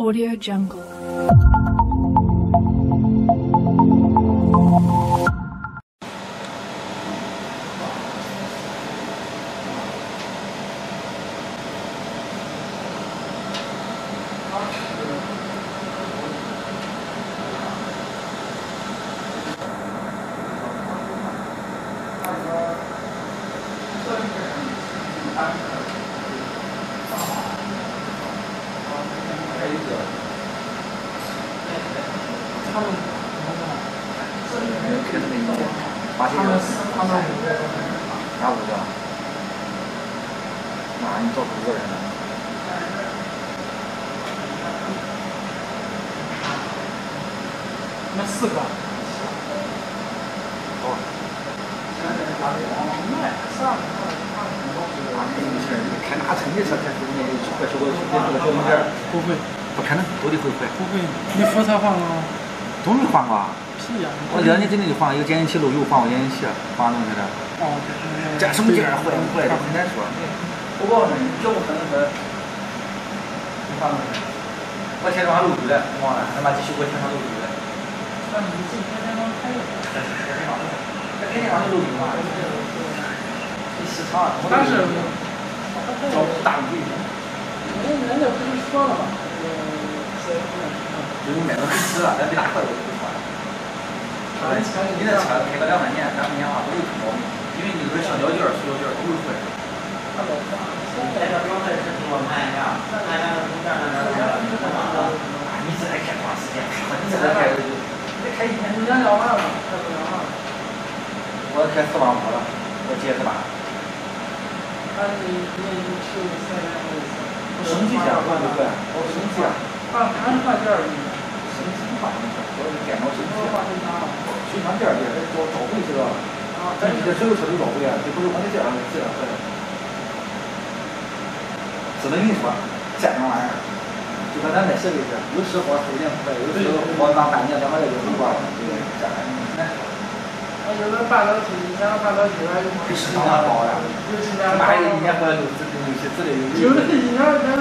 Audio Jungle. 아, 他们他们五个哪五个？哪你做五个人呢？那四个，多少？那算了，啊，肯定是你开哪层的车才是你快速过去，别这个小东西儿。不会不可能都得回回，不会，你福特换了都没换过啊。屁呀！我叫你真的就换一个减震器漏油，换个减震器，换东西的。哦，这什么劲儿坏不坏的很难说。我告诉你，你绝不可能说你换东西。我天天往漏油了，忘了，他妈继续给我天窗漏油了。那你自己天天能开的。这肯定让你漏油嘛。你市场但是，找大规模。人人家不是说了吗？就是卖到很值了，咱比大客都不错。呃，你那车开个两三年、三四年的话都有出毛病，因为你说橡胶件儿、塑胶件儿都是坏的。这个装的是给我看一下，这儿那边儿来了。啊，你这还开多长时间？你这还开，你开一天你两两万了，开不了万。我开四万五了，我接是吧？但是你你你去三年多一次。升级件换就对，我升级啊，换还是换件儿？升级换的，我是电脑升级我。换成啥了？水箱件儿的，这找找回去了。啊，咱这所有车都找回啊，这不是我的这样的这样的。只能跟你说，这种玩意儿，就说咱卖设备去，有时候收两块，有时候我当半年两个月就走光了，对不对？这还。那有的半导体，以前半导体还有这市场还高呀，有一个一年回来六十六七之类的？有的一年年